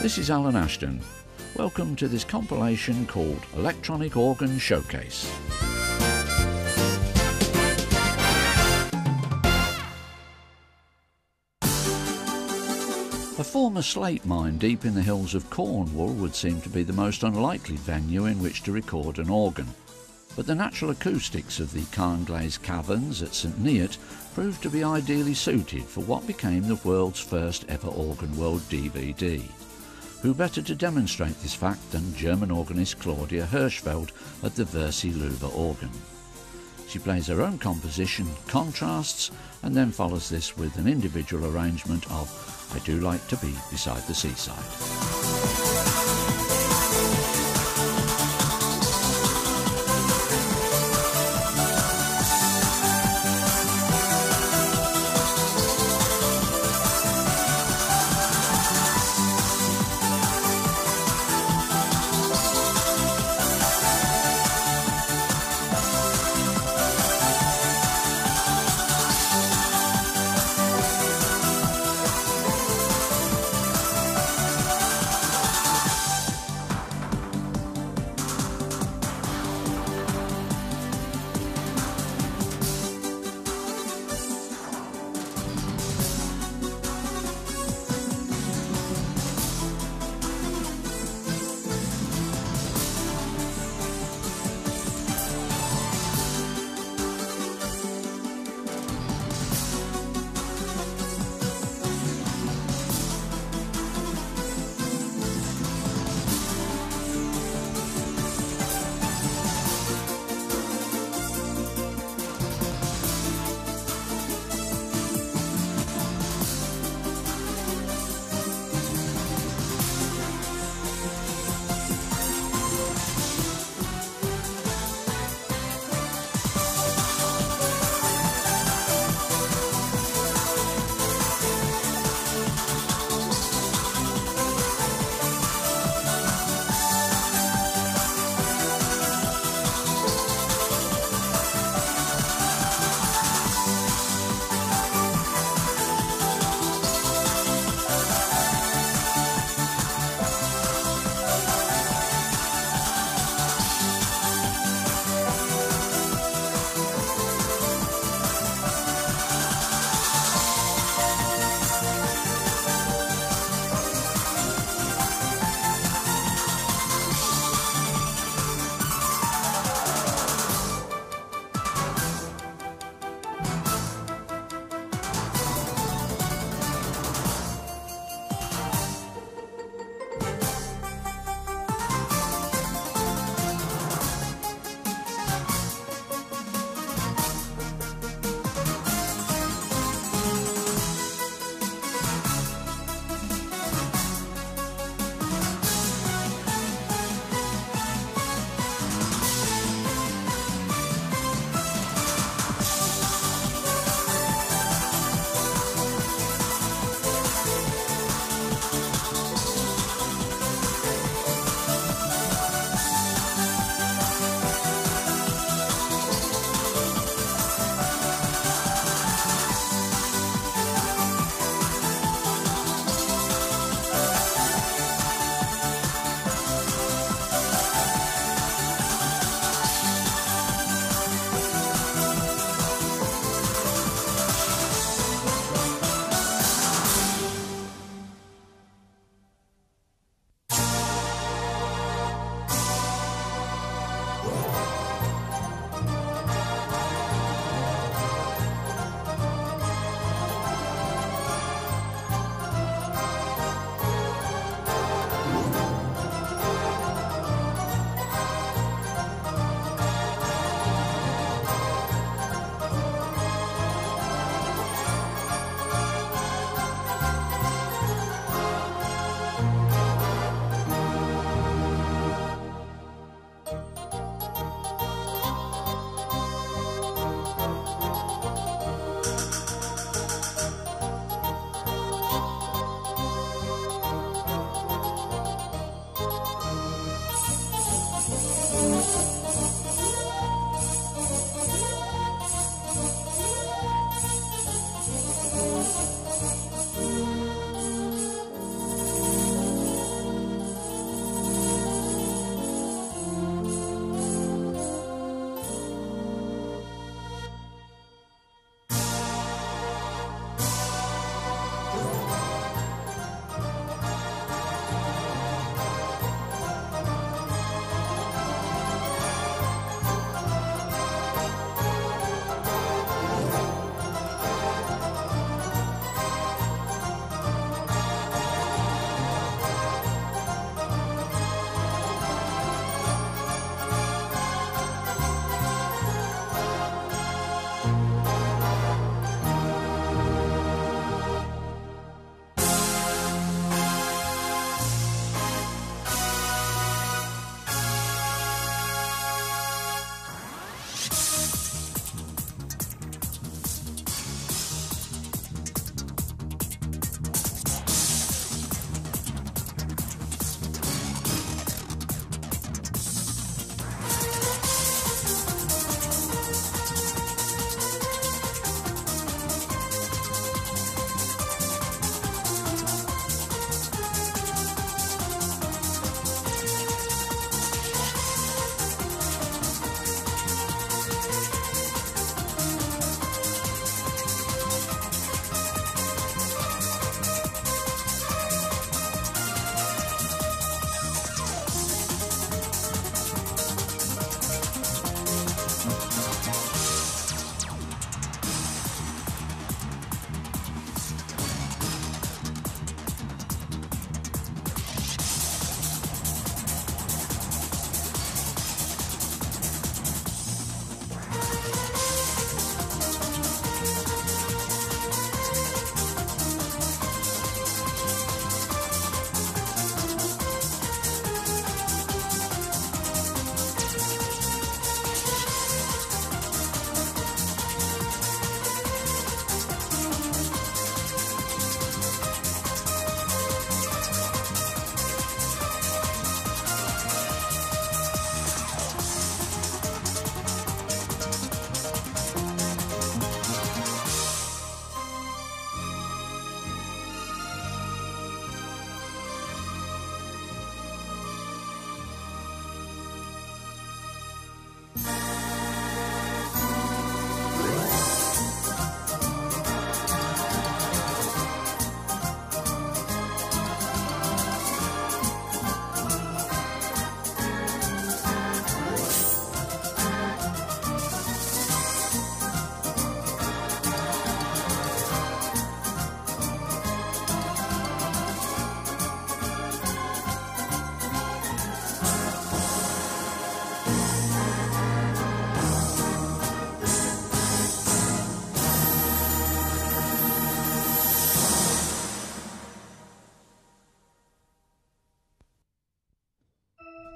This is Alan Ashton. Welcome to this compilation called Electronic Organ Showcase. A former slate mine deep in the hills of Cornwall would seem to be the most unlikely venue in which to record an organ. But the natural acoustics of the Carnglaze Caverns at St Neot proved to be ideally suited for what became the world's first ever Organ World DVD. Who better to demonstrate this fact than German organist Claudia Hirschfeld at the Wersi Louvre organ? She plays her own composition, Contrasts, and then follows this with an individual arrangement of I Do Like to Be Beside the Seaside.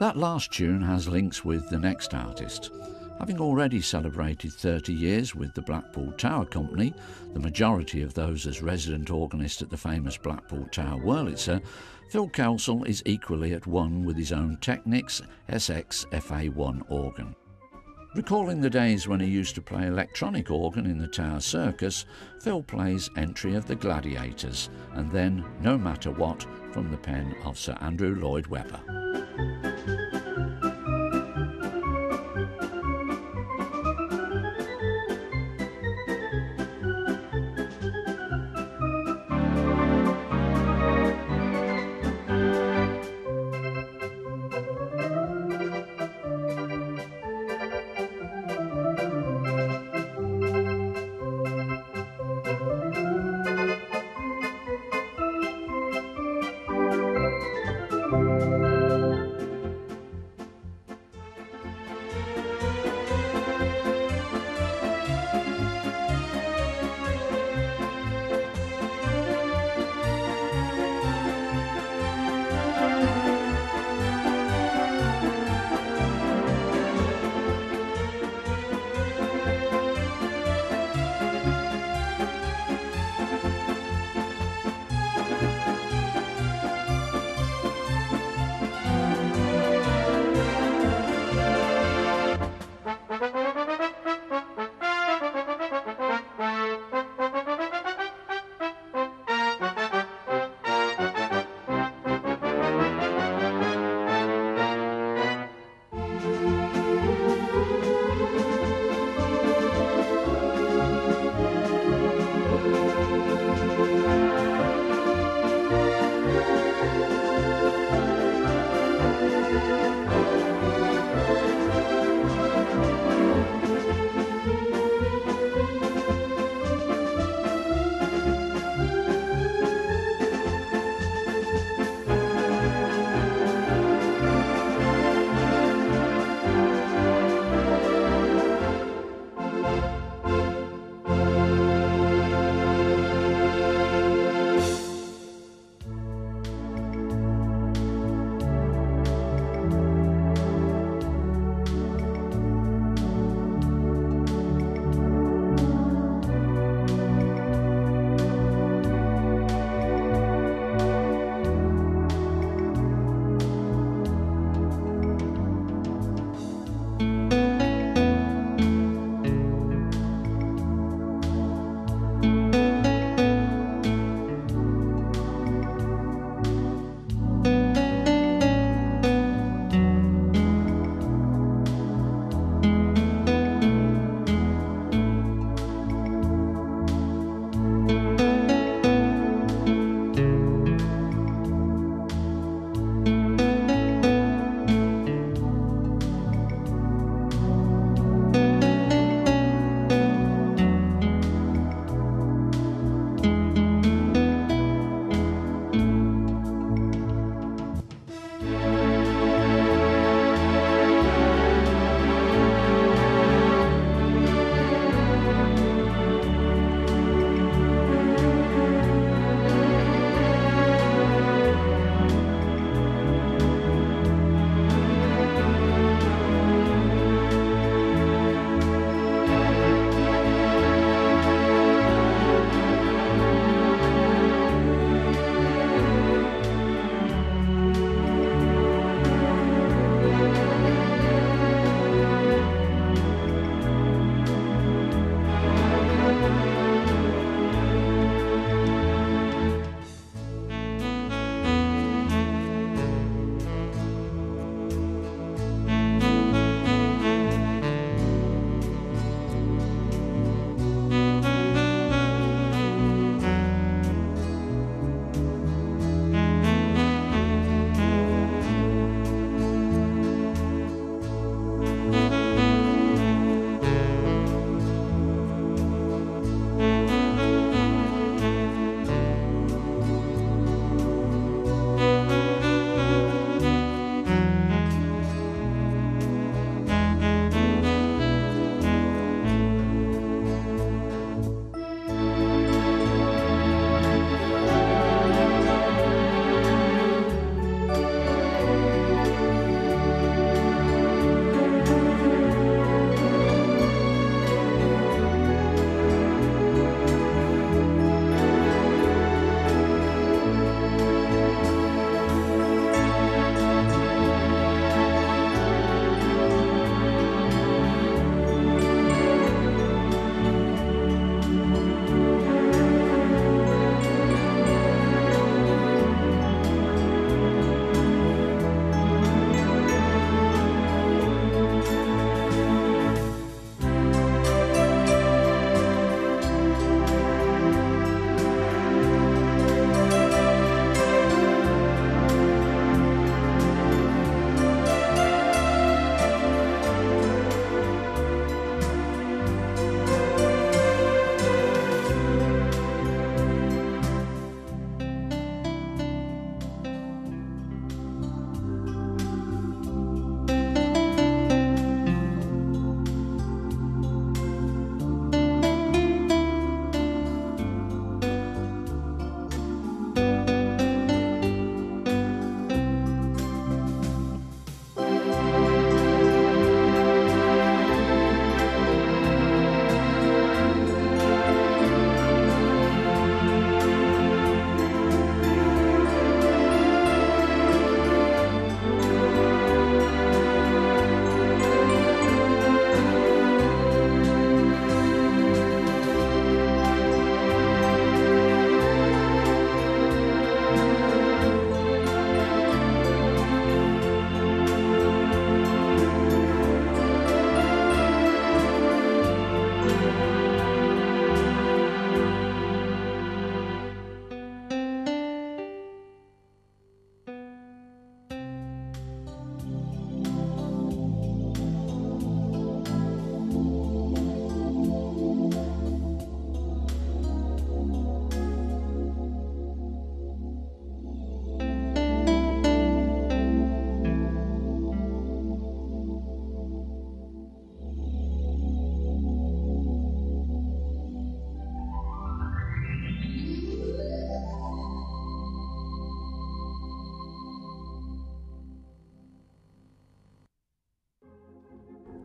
That last tune has links with the next artist. Having already celebrated 30 years with the Blackpool Tower Company, the majority of those as resident organist at the famous Blackpool Tower Wurlitzer, Phil Kelsall is equally at one with his own Technics SX FA1 organ. Recalling the days when he used to play electronic organ in the Tower Circus, Phil plays Entry of the Gladiators and then No Matter What from the pen of Sir Andrew Lloyd Webber.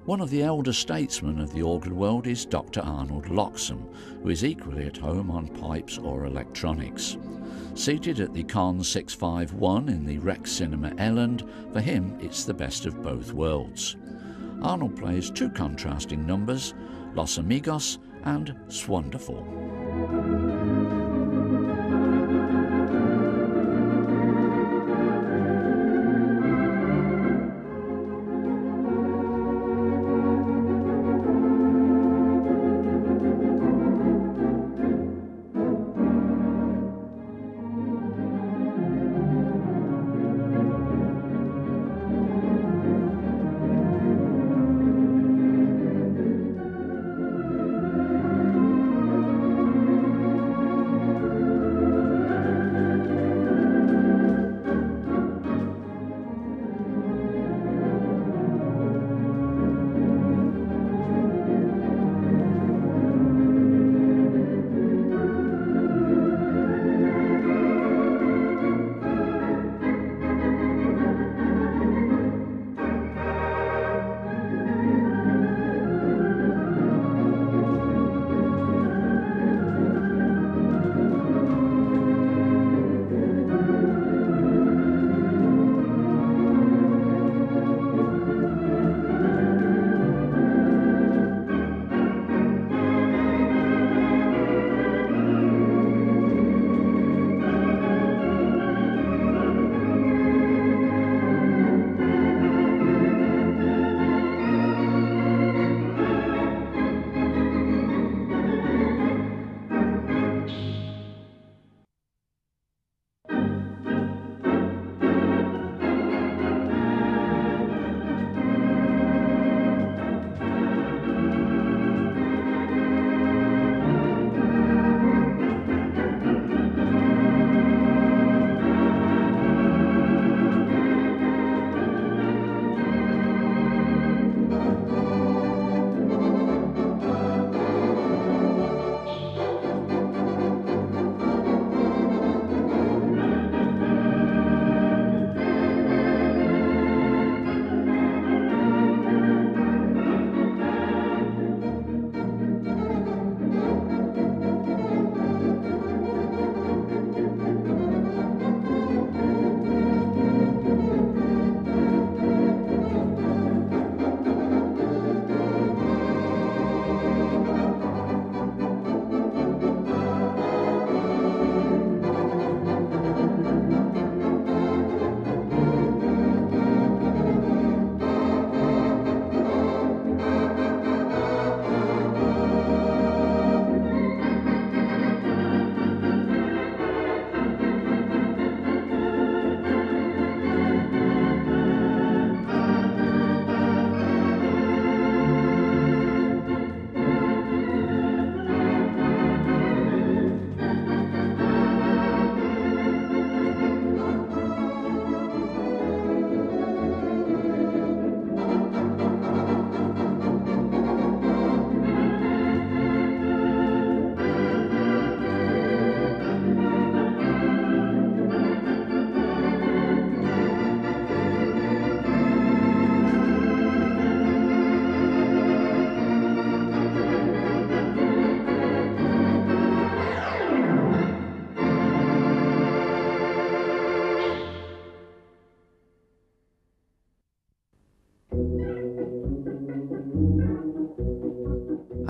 One of the elder statesmen of the organ world is Dr. Arnold Loxam, who is equally at home on pipes or electronics. Seated at the Kahn 651 in the Rex Cinema Elland, for him it's the best of both worlds. Arnold plays two contrasting numbers, Los Amigos and Swonderful.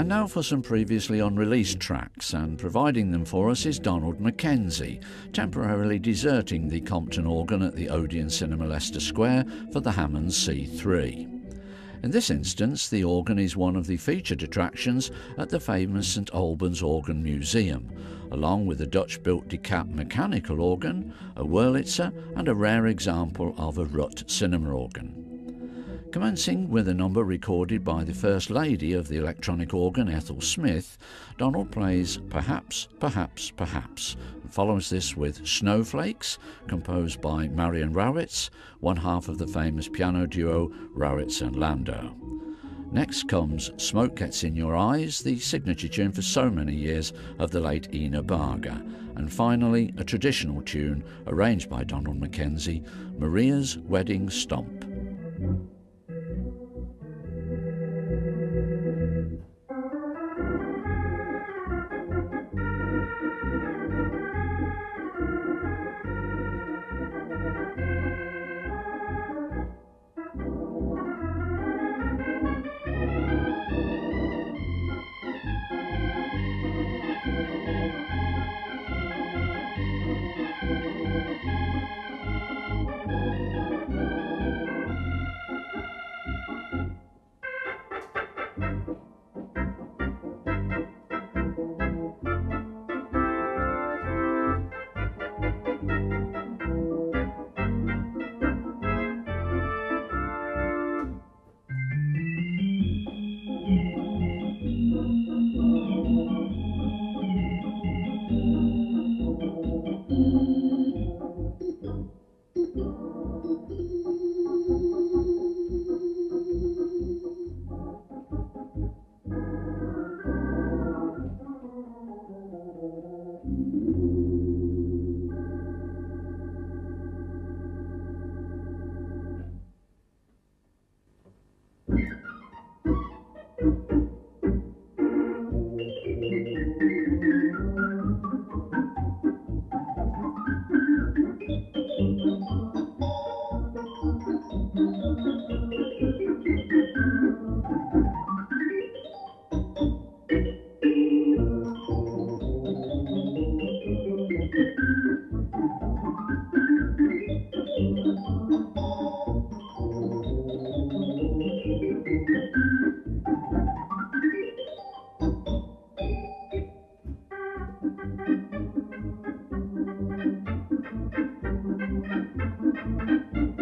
Now for some previously unreleased tracks, and providing them for us is Donald Mackenzie, temporarily deserting the Compton organ at the Odeon Cinema Leicester Square for the Hammond C3. In this instance, the organ is one of the featured attractions at the famous St Albans Organ Museum, along with a Dutch-built Decap mechanical organ, a Wurlitzer and a rare example of a Rutt cinema organ. Commencing with a number recorded by the First Lady of the electronic organ, Ethel Smith, Donald plays Perhaps, Perhaps, Perhaps, and follows this with Snowflakes, composed by Marjan Rawicz, one half of the famous piano duo Rawicz and Landau. Next comes Smoke Gets in Your Eyes, the signature tune for so many years of the late Ena Baga. And finally, a traditional tune arranged by Donald Mackenzie, Maria's Wedding Stomp. Thank you.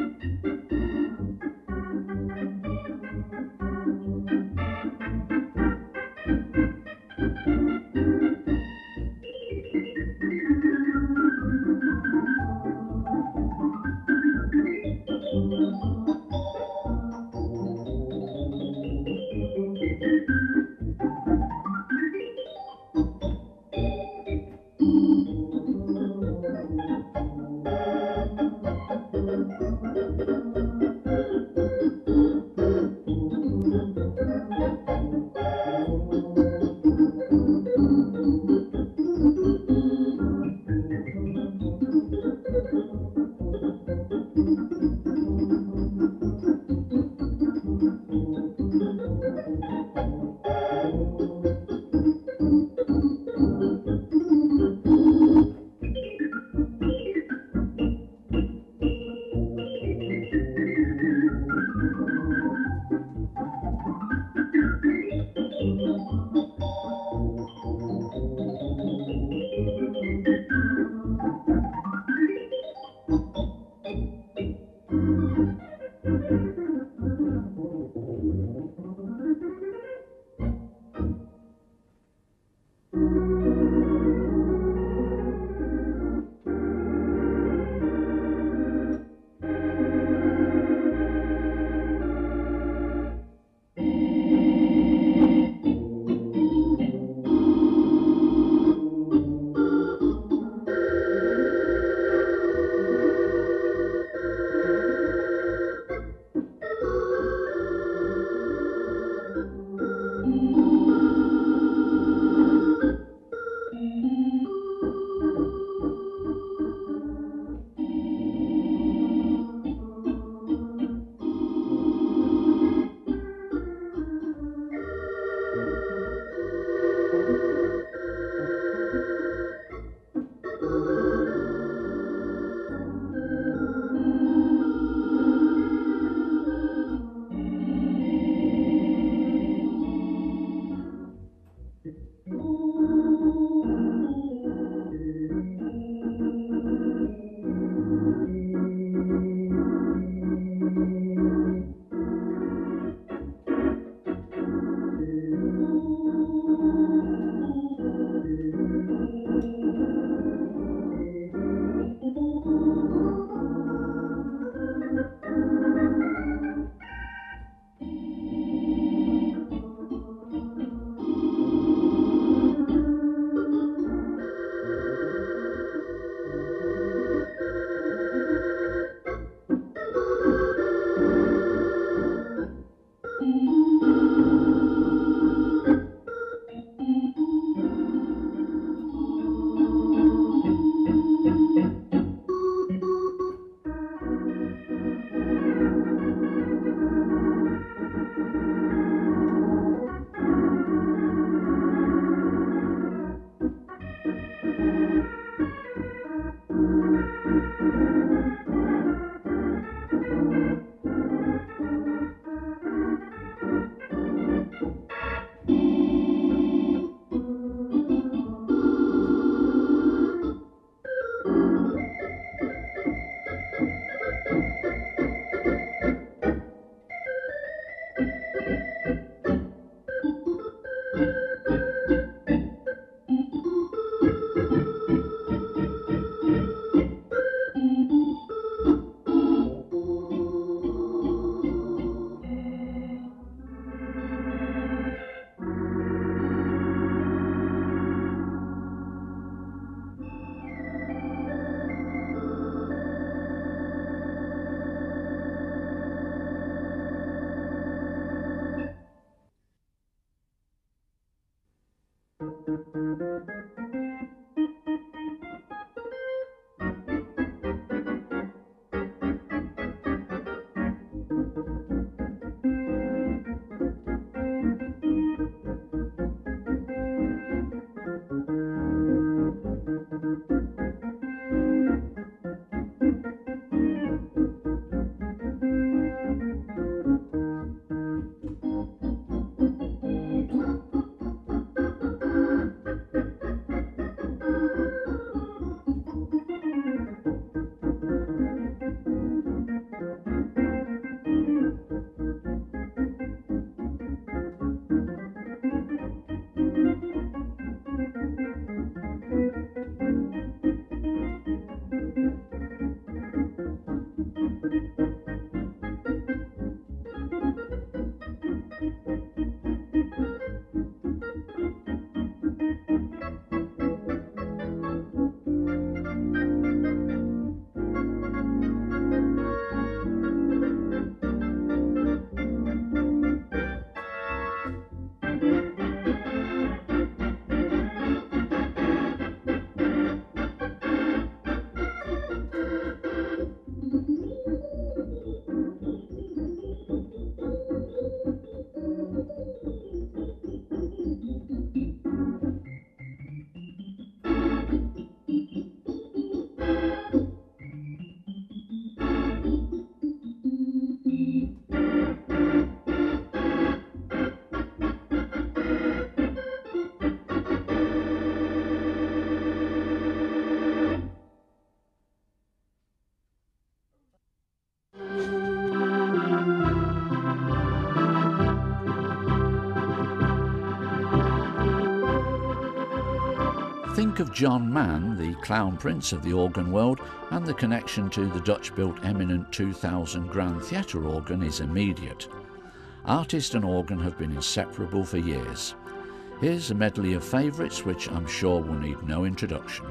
Think of John Mann, the clown prince of the organ world, and the connection to the Dutch built Eminent 2000 Grand Theatre organ is immediate. Artist and organ have been inseparable for years. Here's a medley of favourites which I'm sure will need no introduction.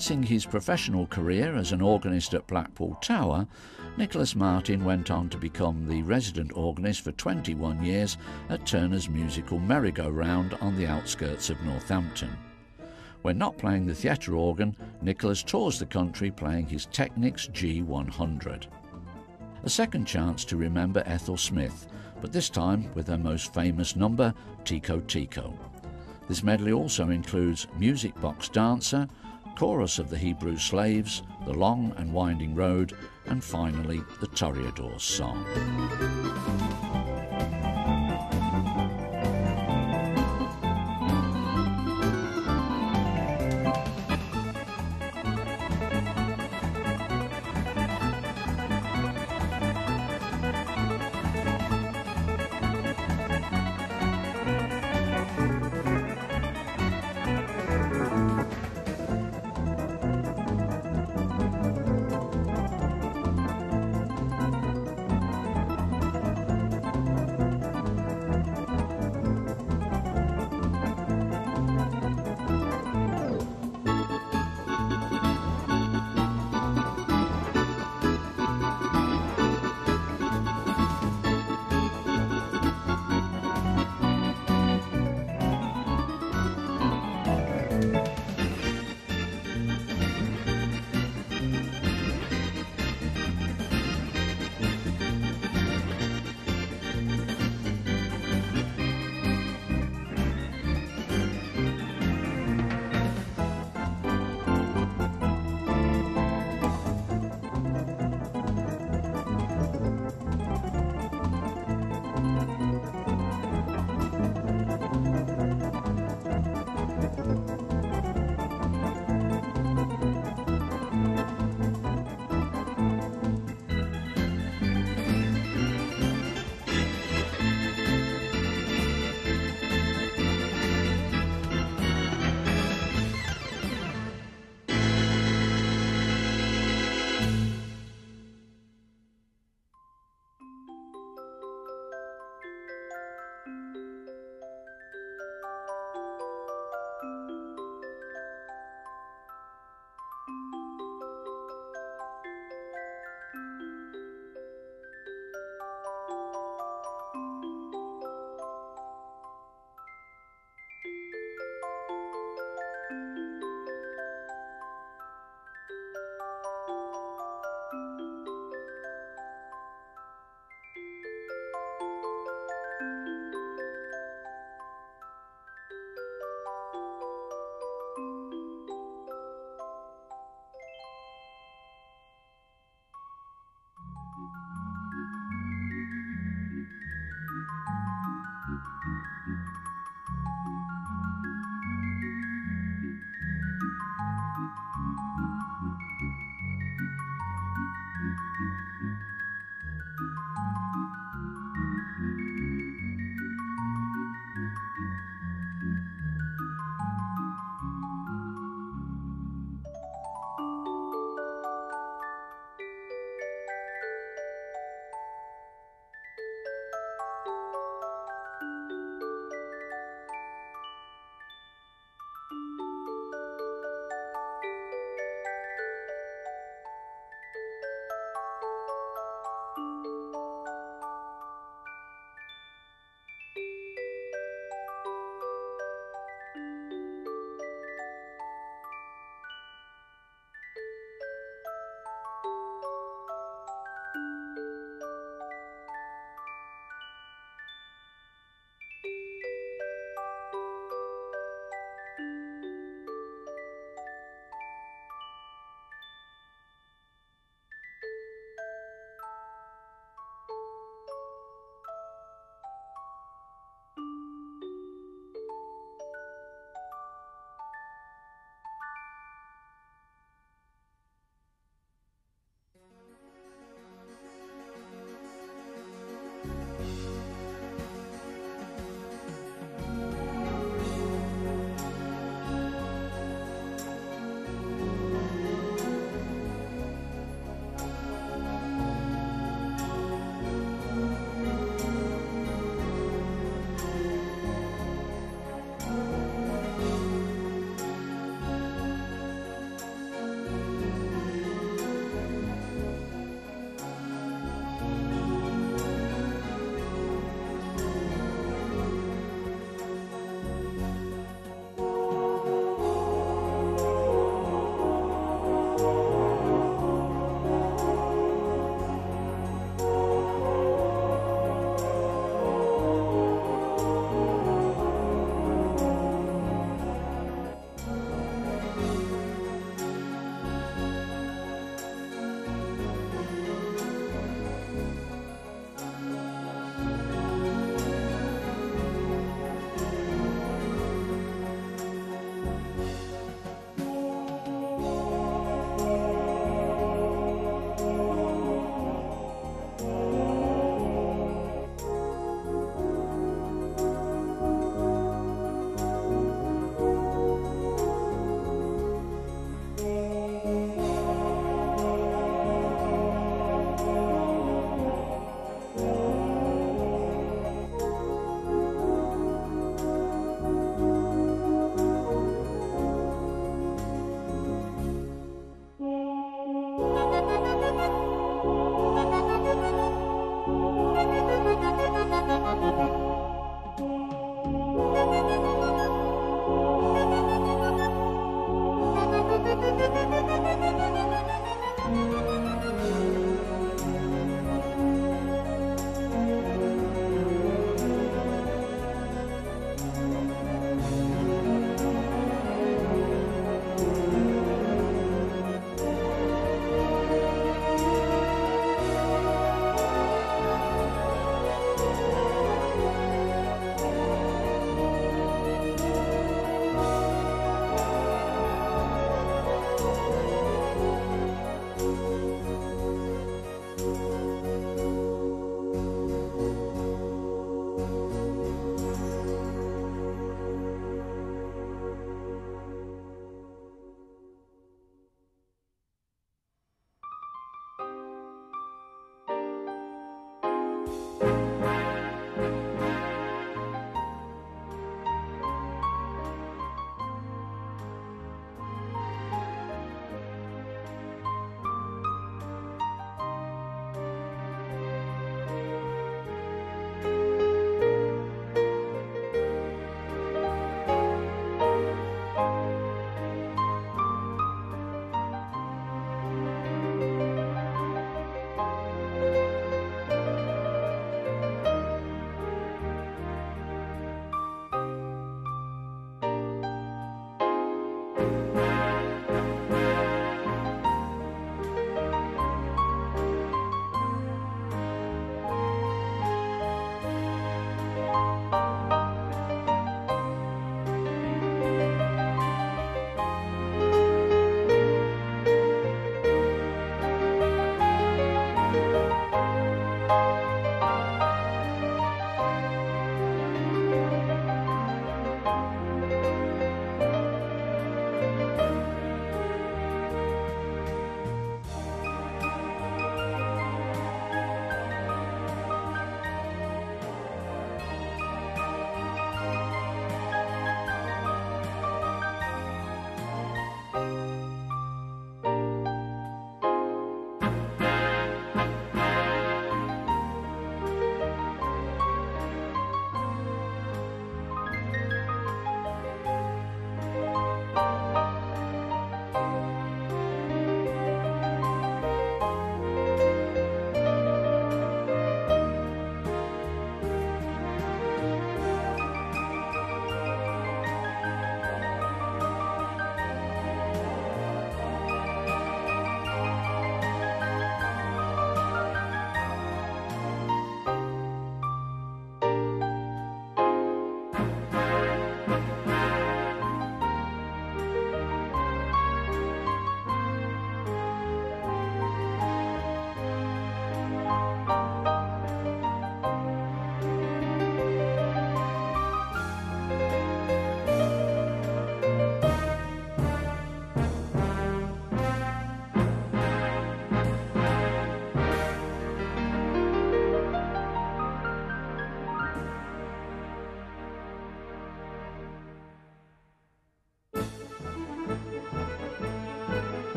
Commencing his professional career as an organist at Blackpool Tower, Nicholas Martin went on to become the resident organist for 21 years at Turner's musical merry-go-round on the outskirts of Northampton. When not playing the theatre organ, Nicholas tours the country playing his Technics G100. A second chance to remember Ethel Smith, but this time with her most famous number, Tico Tico. This medley also includes Music Box Dancer, Chorus of the Hebrew Slaves, The Long and Winding Road, and finally the Toreador's Song.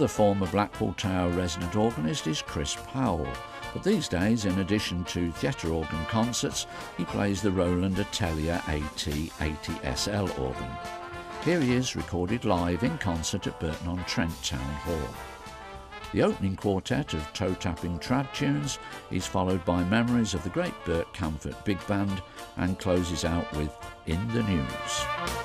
Another former Blackpool Tower resident organist is Chris Powell, but these days, in addition to theatre organ concerts, he plays the Roland Atelier AT80SL organ. Here he is recorded live in concert at Burton-on-Trent Town Hall. The opening quartet of toe-tapping trad tunes is followed by memories of the great Bert Kaempfert Big Band and closes out with In the News.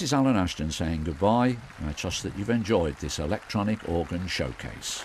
This is Alan Ashton saying goodbye, and I trust that you've enjoyed this electronic organ showcase.